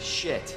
Shit.